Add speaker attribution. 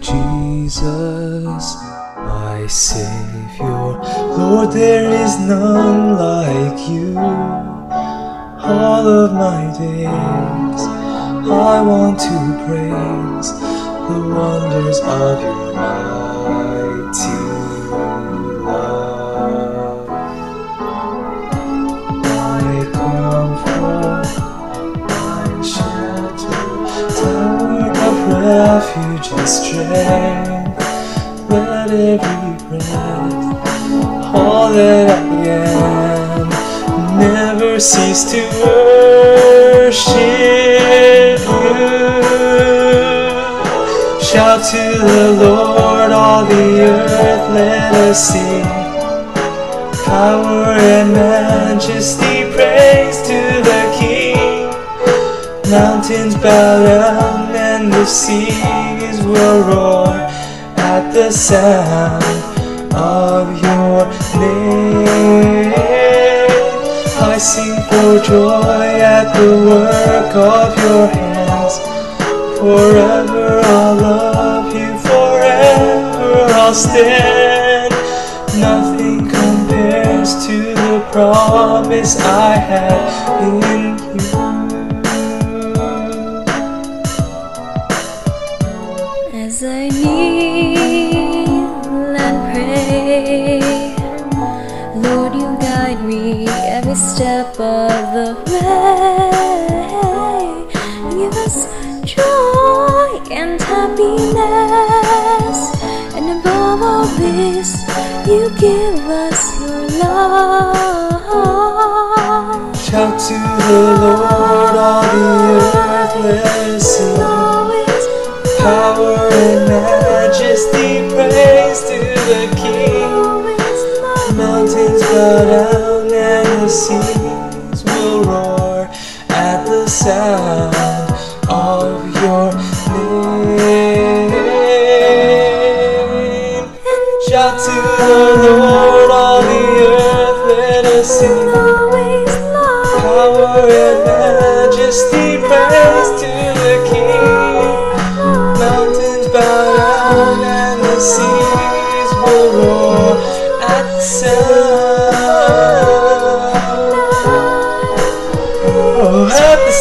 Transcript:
Speaker 1: Jesus, my Savior. Lord, there is none like you. All of my days, I want to praise the wonders of your mighty refuge and strength. Let every breath, all that I am, never cease to worship you. Shout to the Lord, all the earth, let us sing. Power and majesty, praise to the King. Mountains bow down and the seas will roar at the sound of your name. I sing for joy at the work of your hands. Forever I'll love you, forever I'll stand. Nothing compares to the promise I have in you.
Speaker 2: As I kneel and pray, Lord, you guide me every step of the way. Give us joy and happiness, and above all this, you give us
Speaker 1: Mountains bow down and the seas will roar at the sound of your name. Shout to the Lord, all the earth, let us sing. Power and majesty, praise to the King. Mountains bow down and the seas will roar at the sound